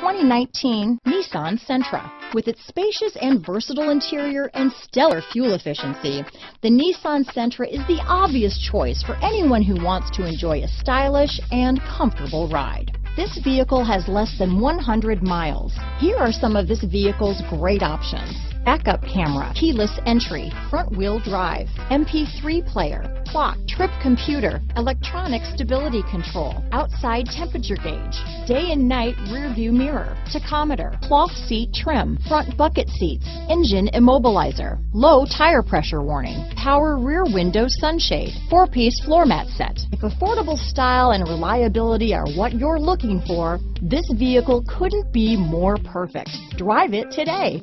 2019 Nissan Sentra. With its spacious and versatile interior and stellar fuel efficiency, the Nissan Sentra is the obvious choice for anyone who wants to enjoy a stylish and comfortable ride. This vehicle has less than 100 miles. Here are some of this vehicle's great options. Backup camera, keyless entry, front wheel drive, MP3 player, clock, trip computer, electronic stability control, outside temperature gauge, day and night rear view mirror, tachometer, cloth seat trim, front bucket seats, engine immobilizer, low tire pressure warning, power rear window sunshade, four-piece floor mat set. If affordable style and reliability are what you're looking for, this vehicle couldn't be more perfect. Drive it today.